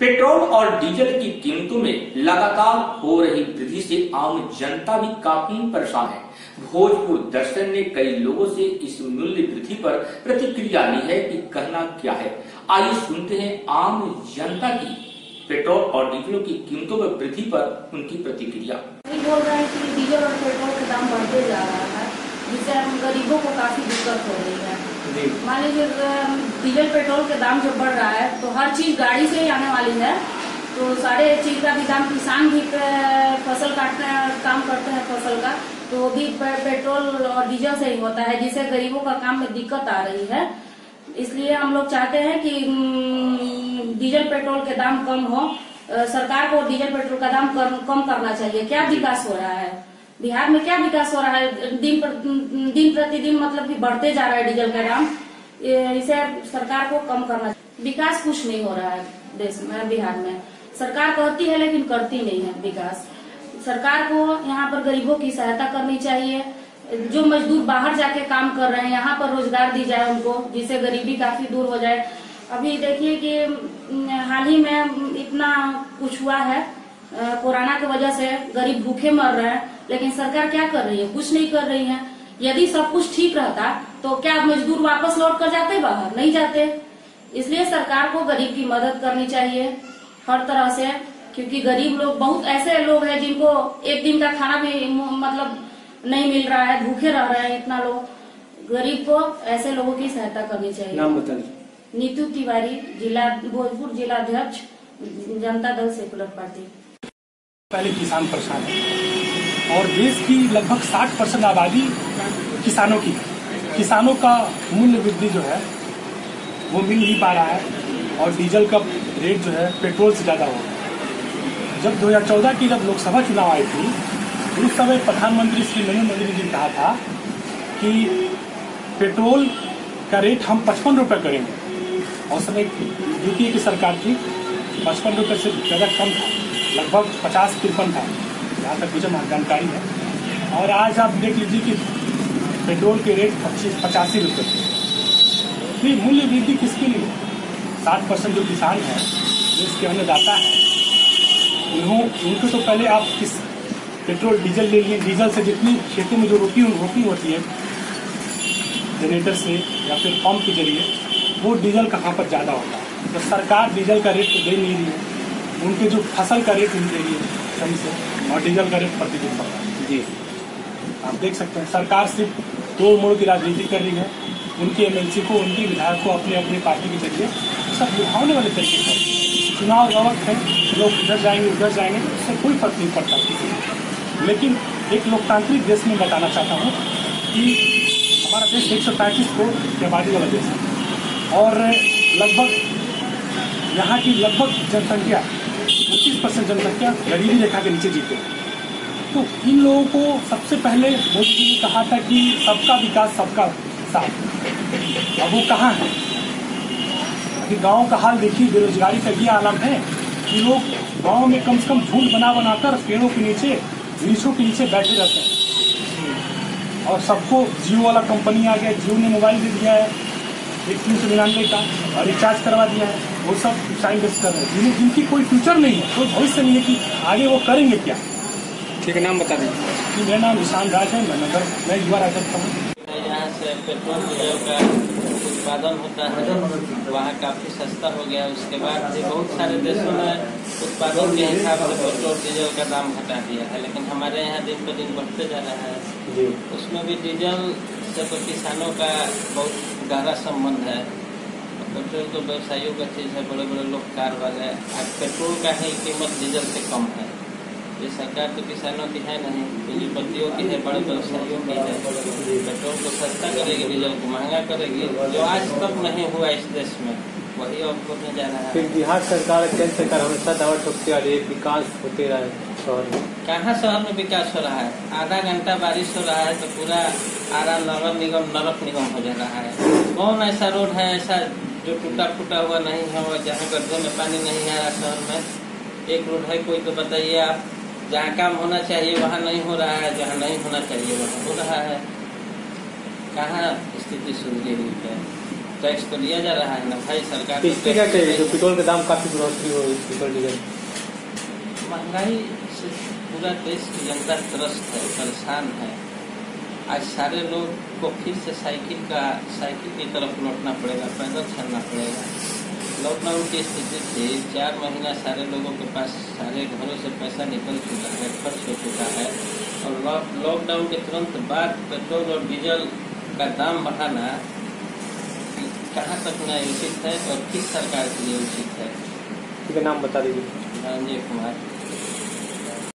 Petrol और diesel की कीमतों में लगातार हो रही वृद्धि से आम जनता भी काफ़ी परेशान है। भोजपुर दर्शन ने कई लोगों से इस मूल्य वृद्धि पर प्रतिक्रिया ली है कि कहना क्या है। आइए सुनते हैं आम जनता की पेट्रोल और डीजलों की कीमतों में वृद्धि पर उनकी प्रतिक्रिया। बोल रहे हैं कि डीजल और पेट्रोल का दाम बढ़ते जा रहा है, जिससे हम गरीबों को काफ़ी दिक्कत हो रही है। मान लीजिए डीजल पेट्रोल का दाम जब बढ़ रहा है तो हर चीज़ गाड़ी से ही आने वाली है। तो सारे चीज़ का भी दाम, किसान भी फ़सल काटते हैं काम करते हैं फ़सल का तो भी पेट्रोल और डीजल से ही होता है, जिससे गरीबों का काम में दिक्कत आ रही है। इसलिए हम लोग चाहते हैं कि डीजल पेट्रोल के दाम कम हो। सरकार को डीजल पेट्रोल का दाम कम करना चाहिए। क्या विकास हो रहा है? बिहार में क्या विकास हो रहा है? दिन पर, दिन प्रतिदिन मतलब कि बढ़ते जा रहा है डीजल का दाम। इसे सरकार को कम करना विकास कुछ नहीं हो रहा है देश में, बिहार में। सरकार कहती है लेकिन करती नहीं है विकास। सरकार को यहाँ पर गरीबों की सहायता करनी चाहिए। जो मजदूर बाहर जाके काम कर रहे हैं, यहाँ पर रोज़गार दी जाए उनको, जिससे गरीबी काफ़ी दूर हो जाए। अभी देखिए कि हाल ही में इतना कुछ हुआ है। कोरोना की वजह से गरीब भूखे मर रहे हैं। लेकिन सरकार क्या कर रही है? कुछ नहीं कर रही है। यदि सब कुछ ठीक रहता तो क्या मजदूर वापस लौट कर जाते बाहर नहीं जाते? इसलिए सरकार को गरीब की मदद करनी चाहिए हर तरह से क्योंकि गरीब लोग बहुत ऐसे लोग हैं जिनको एक दिन का खाना भी मतलब नहीं मिल रहा है भूखे रह रहे हैं इतना लोग। गरीब को ऐसे लोगों की सहायता करनी चाहिए। नाम बता दीजिए नीतू तिवारी जिला भोजपुर जिला अध्यक्ष जनता दल सेकुलर पार्टी। पहले किसान परेशान है और देश की लगभग 60 परसेंट आबादी किसानों की है। किसानों का मूल्य वृद्धि जो है, वो मिल नहीं पा रहा है और डीजल का रेट जो है, पेट्रोल से ज़्यादा हो जब 2014 की जब लोकसभा चुनाव आई थी, उस समय प्रधानमंत्री श्री नरेंद्र मोदी जी ने कहा था कि पेट्रोल का रेट हम पचपन रुपये करेंगे। और समय यूपीए की सरकार थी, पचपन रुपये से ज़्यादा कम था, लगभग पचास तिरपन था। जहाँ तक मुझे जानकारी है। और आज आप देख लीजिए कि पेट्रोल के रेट पच्चीस पचासी रुपये ये मूल्य वृद्धि किसके लिए? सात परसेंट जो किसान है देश के अन्नदाता है, उन्हों उनको तो पहले आप किस पेट्रोल, डीजल ले लिए। डीजल से जितनी खेतों में जो रोटी रोटी होती है, जनरेटर से या फिर पंप के ज़रिए, वो डीजल कहाँ पर ज़्यादा होता है? तो सरकार डीजल का रेट तो दे नहीं रही है। उनके जो फ़सल का रेट दे रही है सही से और डीजल का रेट रहा है जी। आप देख सकते हैं सरकार सिर्फ़ दो मोड़ की राजनीति कर रही है। उनके एमएलसी को उनके विधायक को अपनी अपनी पार्टी के ज़रिए सब लुभावने वाले तरीके से। चुनाव वक्त है लोग इधर जाएँगे उधर जाएँगे उससे कोई फ़र्क नहीं पड़ता। किसी लेकिन एक लोकतांत्रिक देश में बताना चाहता हूँ कि हमारा देश एक सौ पैंतीस करोड़ की आबादी वाला देश है। और लगभग यहाँ की लगभग जनसंख्या पच्चीस परसेंट जनसंख्या गरीबी रेखा के नीचे जीते। तो इन लोगों को सबसे पहले मोदी जी ने कहा था कि सबका विकास सबका साथ। अब वो कहाँ है? अभी गाँव का हाल देखिए, बेरोजगारी का ये आलम है कि लोग गाँव में कम से कम झूल बना बनाकर पेड़ों के नीचे, वृक्षों के नीचे बैठे रहते हैं। और सबको जियो वाला कंपनी आ गया, जियो ने मोबाइल दे दिया है। एक तीन सौ निन्यानवे का और रिचार्ज करवा दिया है। वो सब टाइम वेस्ट कर रहे हैं। जिन्हें जिनकी कोई फ्यूचर नहीं है कोई भविष्य नहीं है कि आगे वो करेंगे क्या? ठीक है नाम बता दीजिए। कि मेरा नाम ईशान राज है मैं नगर मैं युवा राजद का हूँ। यहाँ से पेट्रोल डीजल का उत्पादन होता है वहाँ काफ़ी सस्ता हो गया। उसके बाद भी बहुत सारे देशों ने उत्पादन के हिसाब से पेट्रोल डीजल का दाम घटा दिया है। लेकिन हमारे यहाँ दिन पर दिन बढ़ते जा रहा है। उसमें भी डीजल से तो किसानों का बहुत गहरा संबंध है। पेट्रोल तो व्यवसायियों का चीज़ है बड़े बड़े लोग कार वाले आज पेट्रोल का ही कीमत डीजल से कम है। ये सरकार तो किसानों की है नहीं, पूंजीपतियों की है, बड़े व्यवसायियों की है। पेट्रोल को सस्ता करेगी, डीजल को महँगा करेगी, जो आज तक नहीं हुआ इस देश में, वही अब होने जा रहा फिर है बिहार सरकार केंद्र सरकार हमेशा दावा ठोकती आ रही है विकास होते रहे। शहर में कहाँ शहर में विकास हो रहा है? आधा घंटा बारिश हो रहा है तो पूरा आरा नगर निगम नरक निगम हो जा रहा है। कौन ऐसा रोड है ऐसा जो टूटा फूटा हुआ नहीं है और जहाँ गड्ढे में पानी नहीं आ रहा शहर में? एक रोड है कोई तो बताइए आप। जहाँ काम होना चाहिए वहाँ नहीं हो रहा है जहाँ नहीं होना चाहिए वहाँ हो रहा है। कहाँ स्थिति सुलझी हुई है? टैक्स तो लिया जा रहा है ना भाई सरकार? पेट्रोल के दाम काफ़ी बढ़ोतरी हो पेट्रोल डीजल। महँगाई से पूरा देश की जनता त्रस्त है परेशान है। आज सारे लोग को फिर से साइकिल का साइकिल की तरफ़ लौटना पड़ेगा पैदल चलना पड़ेगा। लॉकडाउन की स्थिति से चार महीना सारे लोगों के पास सारे घरों से पैसा निकल चुका है खर्च हो चुका है। और लॉक- लॉकडाउन के तुरंत बाद पेट्रोल और डीजल का दाम बढ़ाना कहाँ तक न्याय उचित है और किस सरकार के लिए उचित है? है नाम बता दीजिए। धनंजय कुमार।